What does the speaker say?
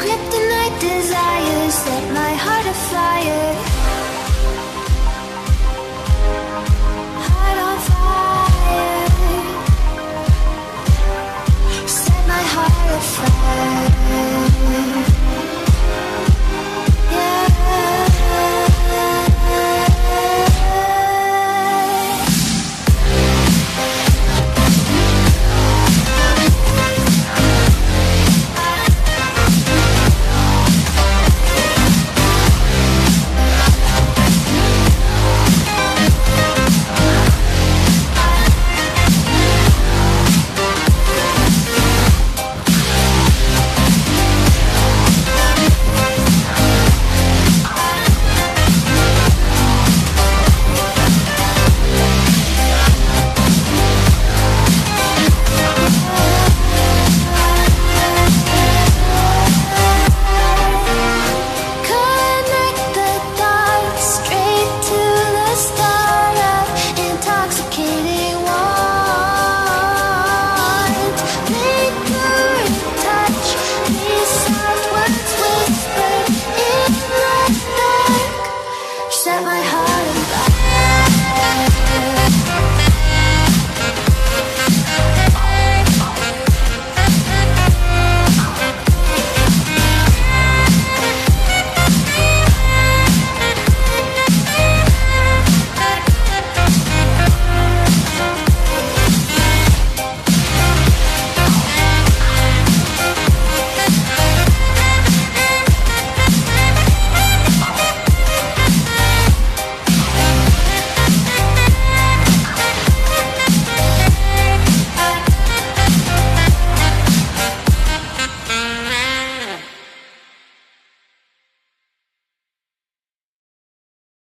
Kryptonite desires set my heart Heart on fire. Set my heart afire.